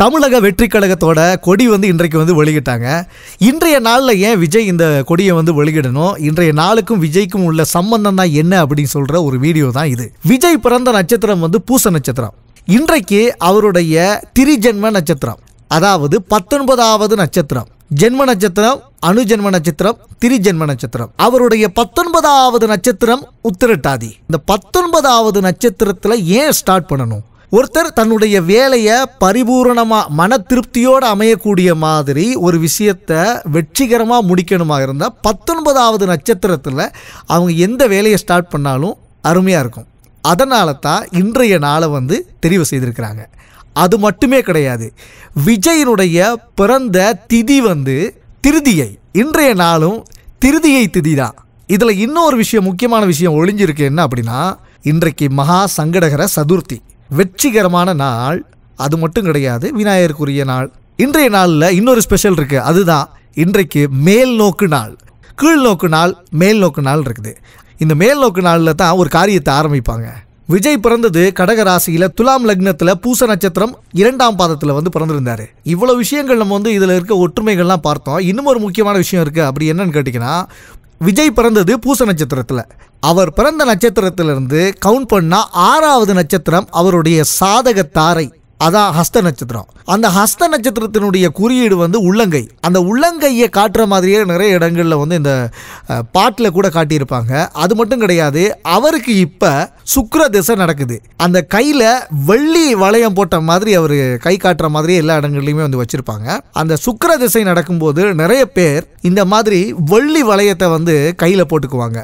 தமிழக வெற்றி கழகத்தோட கொடி வந்து இன்றைக்கு வந்து வெளியிட்டாங்க. இன்றைய நாளில் ஏன் விஜய் இந்த கொடியை வந்து வெளியிடணும்? இன்றைய நாளுக்கும் விஜய்க்கும் உள்ள சம்பந்தம் தான் என்ன அப்படின்னு சொல்கிற ஒரு வீடியோ தான் இது. விஜய் பிறந்த நட்சத்திரம் வந்து பூச நட்சத்திரம். இன்றைக்கு அவருடைய திரிஜென்ம நட்சத்திரம். அதாவது பத்தொன்பதாவது நட்சத்திரம். ஜென்ம நட்சத்திரம் அணுஜென்ம நட்சத்திரம் திரிஜென்ம நட்சத்திரம். அவருடைய பத்தொன்பதாவது நட்சத்திரம் உத்திரட்டாதி. இந்த பத்தொன்பதாவது நட்சத்திரத்தில் ஏன் ஸ்டார்ட் பண்ணணும்? ஒருத்தர் தன்னுடைய வேலையை பரிபூரணமாக மன திருப்தியோடு அமையக்கூடிய மாதிரி ஒரு விஷயத்தை வெற்றிகரமாக முடிக்கணுமா இருந்தால் பத்தொன்பதாவது நட்சத்திரத்தில் அவங்க எந்த வேலையை ஸ்டார்ட் பண்ணாலும் அருமையாக இருக்கும். அதனால தான் இன்றைய நாளை வந்து தெரிவு செய்திருக்கிறாங்க. அது மட்டுமே கிடையாது. விஜயனுடைய பிறந்த திதி வந்து திருதியை. இன்றைய நாளும் திருதியை திதி தான் இதில் இன்னொரு விஷயம் முக்கியமான விஷயம் ஒளிஞ்சிருக்கு. என்ன அப்படின்னா இன்றைக்கு மகா சங்கடகர சதுர்த்தி. வெற்றிகரமான நாள். அது மட்டும் கிடையாது விநாயகருக்குரிய நாள். இன்றைய நாளில் இன்னொரு ஸ்பெஷல் இருக்குது அதுதான் இன்றைக்கு மேல் நோக்கு நாள். கீழ் நோக்கு நாள் மேல் நோக்கு நாள் இருக்குது. இந்த மேல் நோக்கு நாளில் தான் ஒரு காரியத்தை ஆரம்பிப்பாங்க. விஜய் பிறந்தது கடகராசியில் துலாம் லக்னத்தில் பூச நட்சத்திரம் இரண்டாம் பாதத்தில் வந்து பிறந்திருந்தார். இவ்வளோ விஷயங்கள் நம்ம வந்து இதில் இருக்க ஒற்றுமைகள்லாம் பார்த்தோம். இன்னும் ஒரு முக்கியமான விஷயம் இருக்குது அப்படி என்னன்னு கேட்டிங்கன்னா விஜய் பிறந்தது பூச நட்சத்திரத்தில். அவர் பிறந்த நட்சத்திரத்திலிருந்து கவுண்ட் பண்ணால் ஆறாவது நட்சத்திரம் அவருடைய சாதக தாரை. அதான் ஹஸ்த நட்சத்திரம். அந்த ஹஸ்த நட்சத்திரத்தினுடைய குறியீடு வந்து உள்ளங்கை. அந்த உள்ளங்கையை காட்டுற மாதிரியே நிறைய இடங்களில் வந்து இந்த பாட்டில் கூட காட்டியிருப்பாங்க. அது மட்டும் கிடையாது அவருக்கு இப்போ சுக்கர திசை நடக்குது. அந்த கையில் வெள்ளி வளையம் போட்ட மாதிரி அவர் கை காட்டுற மாதிரி எல்லா இடங்கள்லையுமே வந்து வச்சுருப்பாங்க. அந்த சுக்கர திசை நடக்கும்போது நிறைய பேர் இந்த மாதிரி வெள்ளி வளையத்தை வந்து கையில் போட்டுக்குவாங்க.